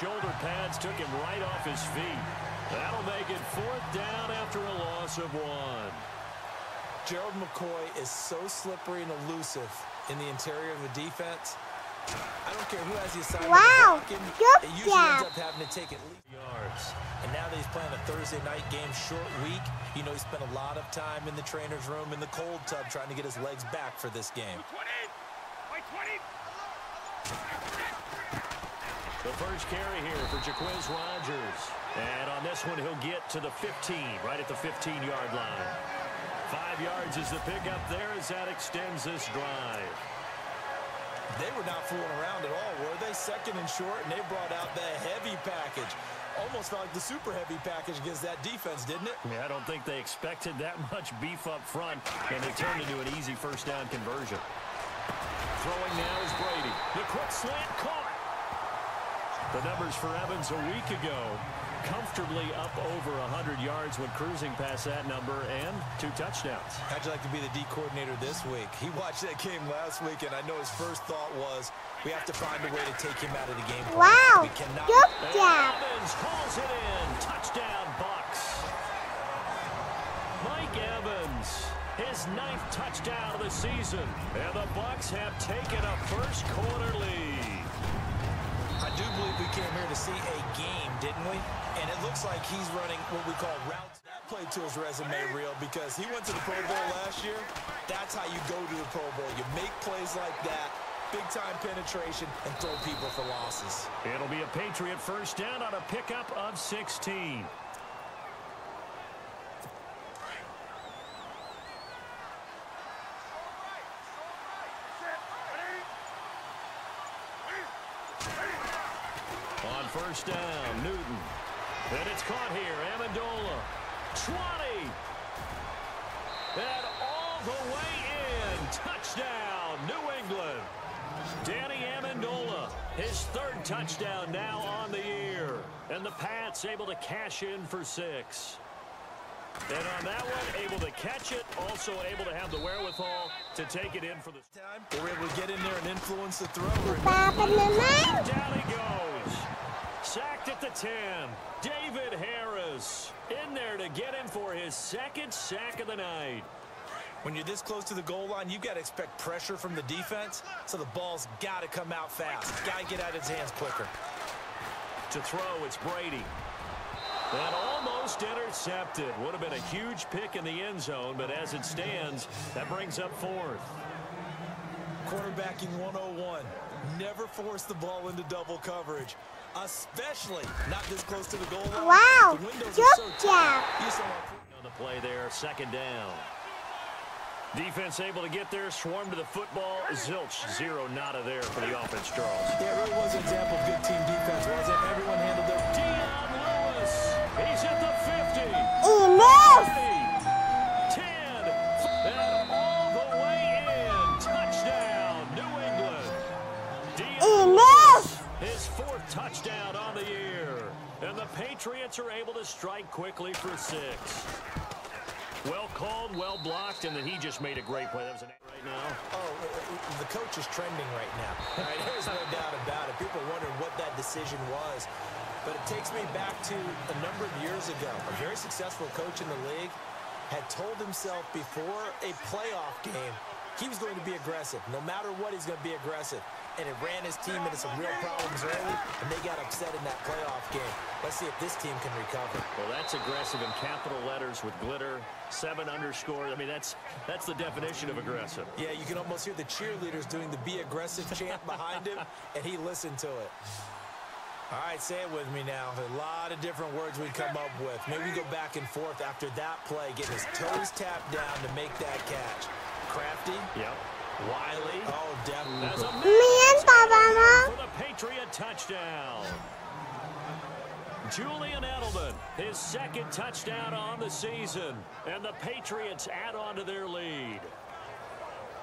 shoulder pads took him right off his feet. That'll make it fourth down after a loss of one. Gerald McCoy is so slippery and elusive in the interior of the defense. I don't care who has the assignment. Wow, to block him, good They usually job. end up having to take at least Yards. And now that he's playing a Thursday night game, short week, you know he spent a lot of time in the trainer's room in the cold tub trying to get his legs back for this game. The first carry here for Jacquizz Rodgers. And on this one, he'll get to the 15, right at the 15-yard line. Five yards is the pickup there as that extends this drive. They were not fooling around at all, were they? Second and short, and they brought out the heavy package. Almost felt like the super heavy package against that defense, didn't it? Yeah, I don't think they expected that much beef up front, and it turned into an easy first down conversion. Throwing now is Brady. The quick slant caught. The numbers for Evans a week ago. Comfortably up over 100 yards when cruising past that number and two touchdowns. How'd you like to be the D coordinator this week? He watched that game last week, and I know his first thought was, we have to find a way to take him out of the game. plan. Wow, We cannot good And job. Evans hauls it in. Touchdown, Bucks. Mike Evans, his ninth touchdown of the season. And the Bucks have taken a first quarter lead. Do believe we came here to see a game, didn't we? And it looks like he's running what we call routes. That played to his resume real because he went to the Pro Bowl last year. That's how you go to the Pro Bowl. You make plays like that, big-time penetration, and throw people for losses. It'll be a Patriot first down on a pickup of 16. On first down, Newton. And it's caught here, Amendola. 20. And all the way in. Touchdown, New England. Danny Amendola, his third touchdown now on the year. And the Pats able to cash in for six. And on that one, able to catch it, also able to have the wherewithal to take it in for the... Time, they were able to get in there and influence the throw. Papa and Mama. Down he goes. Sacked at the 10. David Harris in there to get him for his second sack of the night. When you're this close to the goal line, you've got to expect pressure from the defense, so the ball's got to come out fast. Got to get out of his hands quicker. To throw, it's Brady. That almost intercepted. Would have been a huge pick in the end zone, but as it stands, that brings up fourth. Quarterbacking 101. Never force the ball into double coverage, especially not this close to the goal line. Wow, jump windows good so job. You just don't On the play there, second down. Defense able to get there, swarm to the football. Zilch, zero, nada there for the offense, Charles. Yeah, it really was an example of good team defense, wasn't it? Everyone handled their... Dion Lewis, he's at the 50. Enough. 10, touchdown on the year. And the Patriots are able to strike quickly for six. Well called, well blocked, and then he just made a great play. That was an right now. Oh, the coach is trending right now. All right, there's no doubt about it. People wondering what that decision was. But it takes me back to a number of years ago. A very successful coach in the league had told himself before a playoff game he was going to be aggressive. No matter what, he's going to be aggressive. And it ran his team into some real problems early, and they got upset in that playoff game. Let's see if this team can recover. Well, that's aggressive in capital letters with glitter, seven underscore. I mean, that's that's the definition of aggressive. Yeah, you can almost hear the cheerleaders doing the be aggressive chant behind him, and he listened to it. All right, say it with me now. A lot of different words we come up with. Maybe we go back and forth after that play, getting his toes tapped down to make that catch. Crafty, Yep. Wiley. oh, definitely. That's a Me and Papa, for the Patriot touchdown. Julian Edelman, his second touchdown on the season. And the Patriots add on to their lead.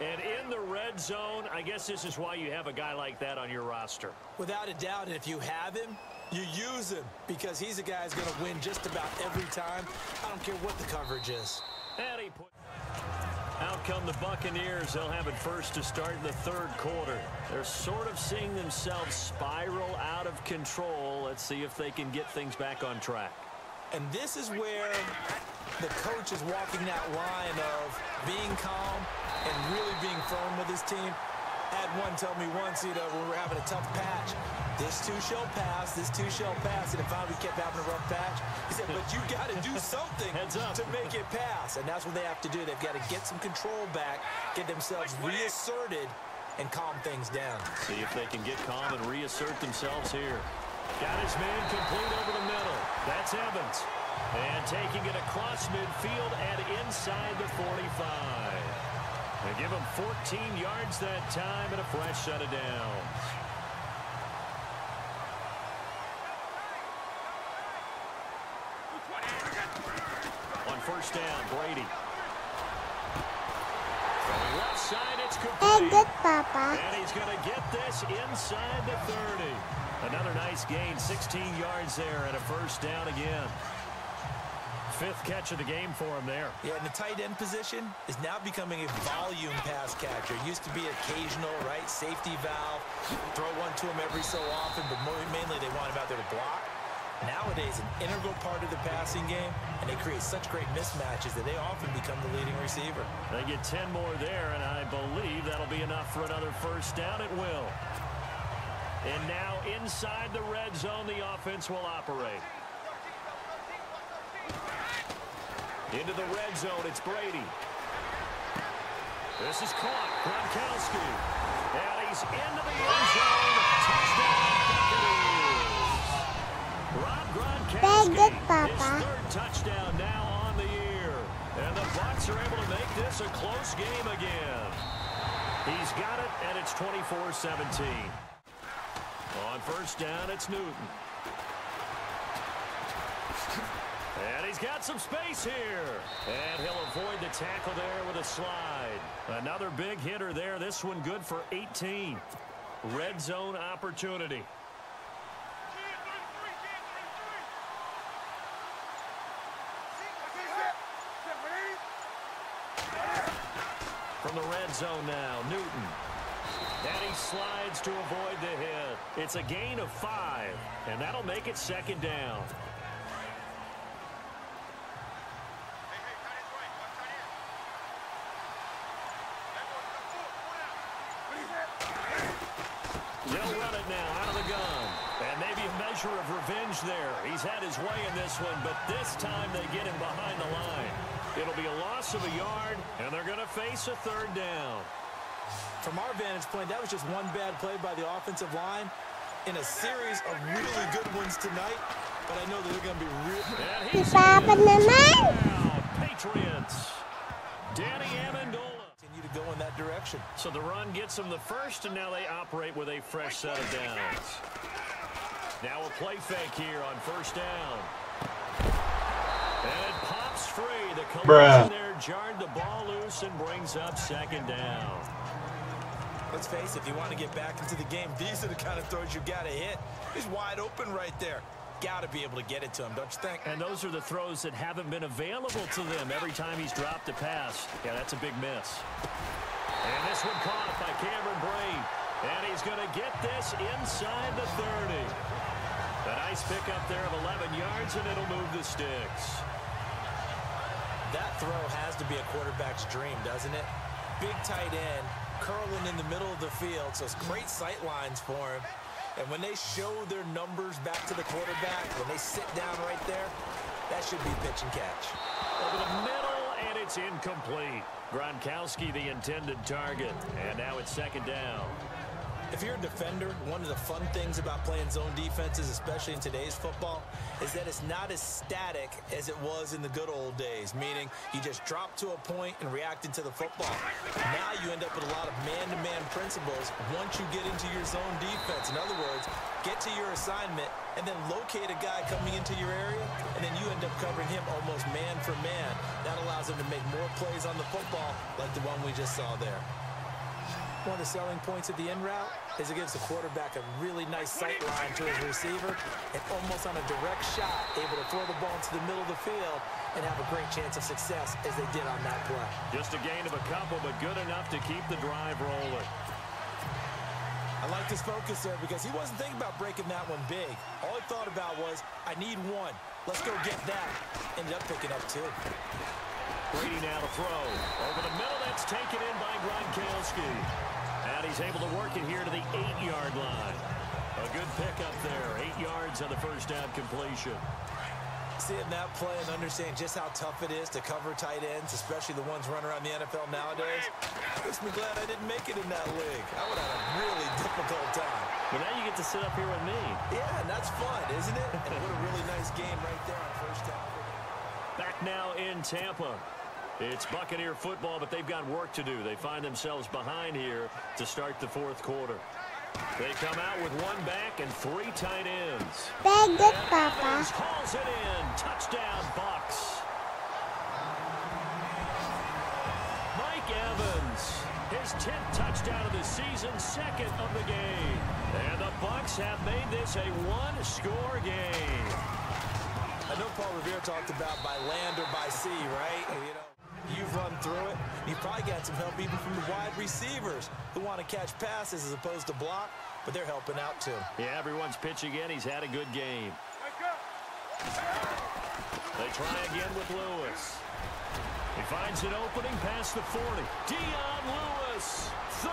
And in the red zone, I guess this is why you have a guy like that on your roster. Without a doubt, and if you have him, You use him because he's a guy who's going to win just about every time. I don't care what the coverage is. And he put... Out come the Buccaneers. They'll have it first to start in the third quarter. They're sort of seeing themselves spiral out of control. Let's see if they can get things back on track. And this is where the coach is walking that line of being calm and really being firm with his team. Had one tell me once, you know, when we were having a tough patch, this too shall pass, this too shall pass. And if finally we kept having a rough patch, he said, but you got to do something to make it pass. And that's what they have to do. They've got to get some control back, get themselves reasserted, and calm things down. See if they can get calm and reassert themselves here. Got his man complete over the middle. That's Evans. And taking it across midfield and inside the 45. They give him 14 yards that time and a fresh set of downs. On first down, Brady. From the left side, it's complete. good, Papa. And he's going to get this inside the 30. Another nice gain, 16 yards there and a first down again. Fifth catch of the game for him there. Yeah, and the tight end position is now becoming a volume pass catcher. It used to be occasional, right? Safety valve, throw one to him every so often, but more, mainly they want him out there to block. Nowadays, an integral part of the passing game, and they create such great mismatches that they often become the leading receiver. They get 10 more there, and I believe that'll be enough for another first down. It will. And now inside the red zone, the offense will operate. Into the red zone, it's Brady. This is caught, Gronkowski. And he's into the end zone. Touchdown, Buccaneers. Rob Gronkowski, his third touchdown now on the year. And the Bucs are able to make this a close game again. He's got it, and it's 24-17. On first down, it's Newton. And he's got some space here. And he'll avoid the tackle there with a slide. Another big hitter there. This one good for 18. Red zone opportunity. From the red zone now, Newton. And he slides to avoid the hit. It's a gain of five, and that'll make it second down. They'll run it now out of the gun. And maybe a measure of revenge there. He's had his way in this one, but this time they get him behind the line. It'll be a loss of a yard, and they're going to face a third down. From our vantage point, that was just one bad play by the offensive line in a series of really good ones tonight. But I know that they're going to be real. And Di he's Papa in. naman. Touchdown, Patriots. Danny Amendola. Continue to go in that direction. So the run gets them the first, and now they operate with a fresh set of downs. Now a play fake here on first down. And it pops free. The collision there jarred the ball loose and brings up second down. Let's face it, if you want to get back into the game, these are the kind of throws you got to hit. He's wide open right there. Got to be able to get it to him, don't you think? And those are the throws that haven't been available to them every time he's dropped a pass. Yeah, that's a big miss. And this one caught by Cameron Brate. And he's going to get this inside the 30. A nice pickup there of 11 yards, and it'll move the sticks. That throw has to be a quarterback's dream, doesn't it? Big tight end, curling in the middle of the field, so it's great sight lines for him. And when they show their numbers back to the quarterback, when they sit down right there, that should be pitch and catch. Over the middle, and it's incomplete. Gronkowski, the intended target. And now it's second down. If you're a defender, one of the fun things about playing zone defenses, especially in today's football, is that it's not as static as it was in the good old days, meaning you just drop to a point and reacted to the football. Now you end up with a lot of man-to-man principles once you get into your zone defense. In other words, get to your assignment and then locate a guy coming into your area, and then you end up covering him almost man for man. That allows him to make more plays on the football like the one we just saw there. One of the selling points of the in route is it gives the quarterback a really nice sight line to his receiver and almost on a direct shot, able to throw the ball into the middle of the field and have a great chance of success as they did on that play. Just a gain of a couple, but good enough to keep the drive rolling. I like his focus there because he wasn't thinking about breaking that one big. All he thought about was, I need one. Let's go get that. Ended up picking up two. Brady now to throw. Over the middle, that's taken in by Gronkowski. He's able to work it here to the eight-yard line. A good pickup there. Eight yards on the first down completion. Seeing that play and understand just how tough it is to cover tight ends, especially the ones running around the NFL nowadays, makes me glad I didn't make it in that league. I would have had a really difficult time. But now you get to sit up here with me. Yeah, and that's fun, isn't it? and what a really nice game right there on first down. Back now in Tampa. It's Buccaneer football, but they've got work to do. They find themselves behind here to start the fourth quarter. They come out with one back and three tight ends. Very good, Papa. Evans hauls it in. Touchdown, Bucks. Mike Evans, his 10th touchdown of the season, second of the game. And the Bucks have made this a one-score game. I know Paul Revere talked about by land or by sea, right? You know, you've run through it. You've probably got some help even from the wide receivers who want to catch passes as opposed to block, but they're helping out too. Yeah, everyone's pitching in. He's had a good game. They try again with Lewis. He finds an opening past the 40. Dion Lewis, 30,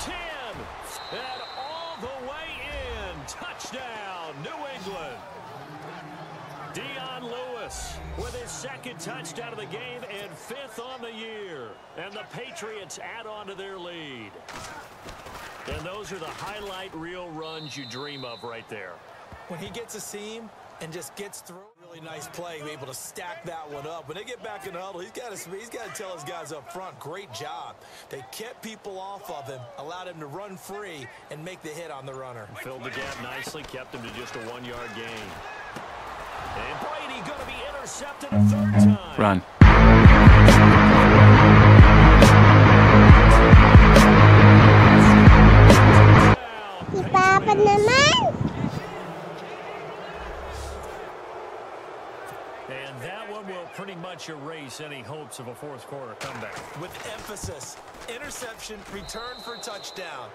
10, and all the way in. Touchdown, New England. Dion Lewis with his second touchdown of the game and fifth on the year. And the Patriots add on to their lead. And those are the highlight reel runs you dream of right there. When he gets a seam and just gets through, really nice play, able to stack that one up. When they get back in the huddle, he's got to he's got to tell his guys up front, great job. They kept people off of him, allowed him to run free and make the hit on the runner. Filled the gap nicely, kept him to just a one-yard gain. Mm-hmm. Run. Si Papa naman. And that one will pretty much erase any hopes of a fourth quarter comeback. With emphasis, interception, return for touchdown.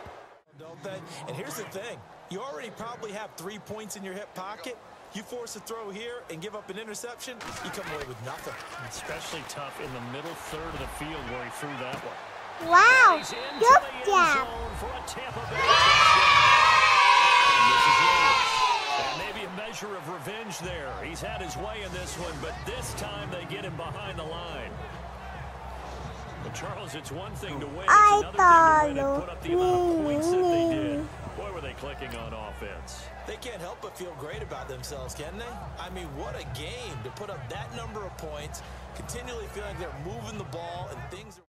Don't they? And here's the thing. You already probably have three points in your hip pocket. You force a throw here and give up an interception, you come away with nothing. Especially tough in the middle third of the field where he threw that one. Wow. He's into Good the job. zone for a Tampa Bay touchdown. And this is Lewis. And maybe a measure of revenge there. He's had his way in this one, but this time they get him behind the line. But Charles, it's one thing to win. It's I another thing to win and put up the amount of points that they did. Boy, were they clicking on offense. They can't help but feel great about themselves, can they? I mean, what a game to put up that number of points, continually feeling like they're moving the ball and things are...